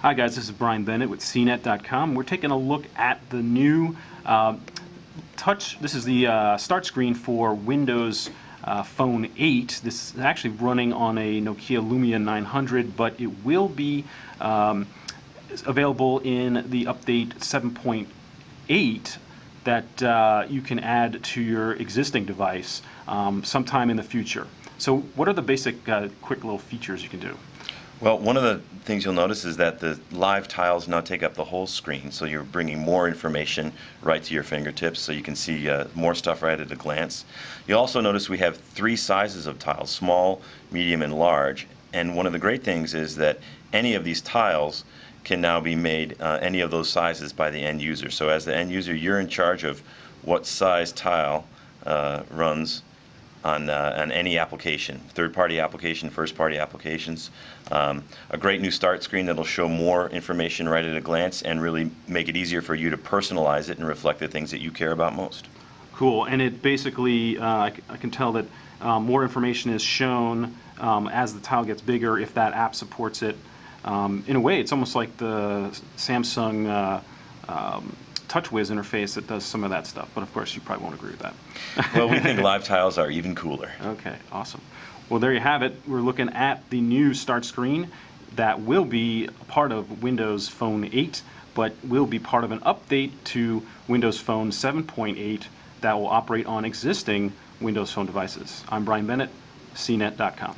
Hi guys, this is Brian Bennett with CNET.com. We're taking a look at the new uh, touch. This is the uh, start screen for Windows uh, Phone 8. This is actually running on a Nokia Lumia 900, but it will be um, available in the update 7.8 that uh, you can add to your existing device um, sometime in the future. So, what are the basic, uh, quick little features you can do? Well, one of the things you'll notice is that the live tiles now take up the whole screen, so you're bringing more information right to your fingertips, so you can see uh, more stuff right at a glance. You'll also notice we have three sizes of tiles, small, medium, and large. And one of the great things is that any of these tiles can now be made uh, any of those sizes by the end user. So as the end user, you're in charge of what size tile uh, runs on, uh, on any application, third-party application, first-party applications. Um, a great new start screen that'll show more information right at a glance and really make it easier for you to personalize it and reflect the things that you care about most. Cool, and it basically, uh, I, I can tell that um, more information is shown um, as the tile gets bigger if that app supports it. Um, in a way, it's almost like the Samsung uh, um, TouchWiz interface that does some of that stuff, but of course you probably won't agree with that. well, we think live tiles are even cooler. Okay, awesome. Well, there you have it. We're looking at the new start screen that will be part of Windows Phone 8, but will be part of an update to Windows Phone 7.8 that will operate on existing Windows Phone devices. I'm Brian Bennett, CNET.com.